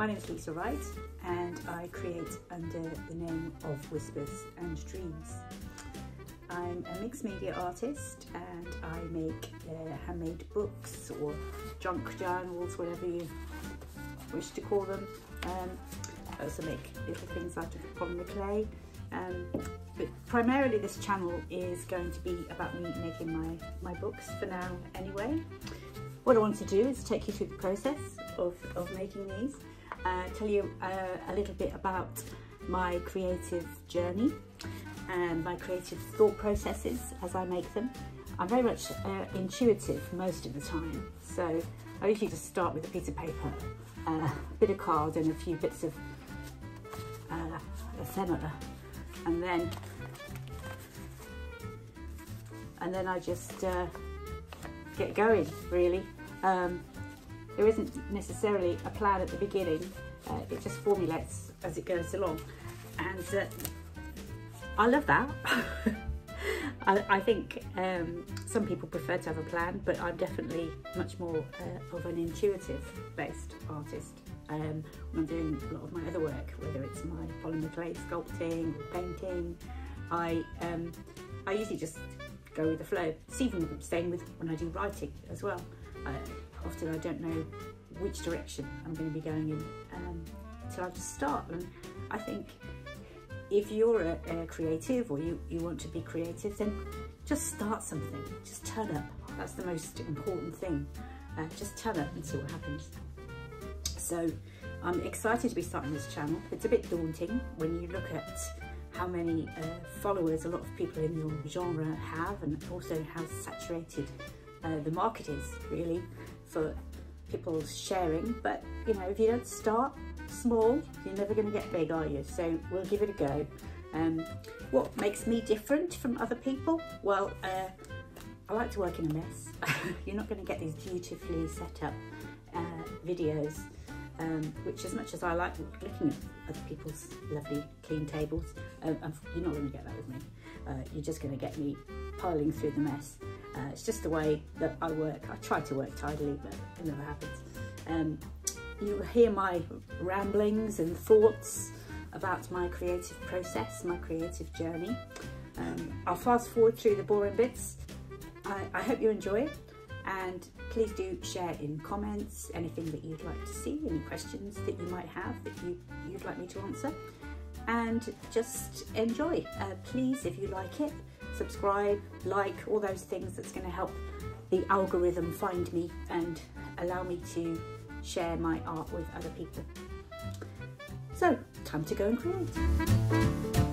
My name is Lisa Wright and I create under the name of Whispers and Dreams. I'm a mixed media artist and I make uh, handmade books or junk journals, whatever you wish to call them. Um, I also make little things out of polymer clay. Um, but primarily this channel is going to be about me making my, my books for now anyway. What I want to do is take you through the process of, of making these, uh, tell you uh, a little bit about my creative journey and my creative thought processes as I make them. I'm very much uh, intuitive most of the time, so I usually just start with a piece of paper, uh, a bit of card and a few bits of uh, ephemera and then and then I just uh, get going really um, there isn't necessarily a plan at the beginning uh, it just formulates as it goes along and uh, I love that I, I, think um, some people prefer to have a plan but I'm definitely much more uh, of an intuitive based artist um, when I'm doing a lot of my other work, whether it's my polymer clay sculpting painting, I um, I usually just go with the flow. It's even the same with when I do writing as well. Uh, often I don't know which direction I'm going to be going in um, until I just start. And I think if you're a, a creative or you, you want to be creative, then just start something. Just turn up. That's the most important thing. Uh, just turn up and see what happens. So I'm excited to be starting this channel. It's a bit daunting when you look at how many uh, followers a lot of people in your genre have and also how saturated uh, the market is really for people sharing. But you know, if you don't start small, you're never going to get big, are you? So we'll give it a go. Um, what makes me different from other people? Well, uh, I like to work in a mess. you're not going to get these beautifully set up uh, videos um, which as much as I like looking at other people's lovely clean tables, uh, you're not going to get that with me. Uh, you're just going to get me piling through the mess. Uh, it's just the way that I work. I try to work tidily, but it never happens. Um, you hear my ramblings and thoughts about my creative process, my creative journey. Um, I'll fast forward through the boring bits. I, I hope you enjoy it and please do share in comments anything that you'd like to see, any questions that you might have that you, you'd like me to answer and just enjoy. Uh, please, if you like it, subscribe, like, all those things that's going to help the algorithm find me and allow me to share my art with other people. So, time to go and create.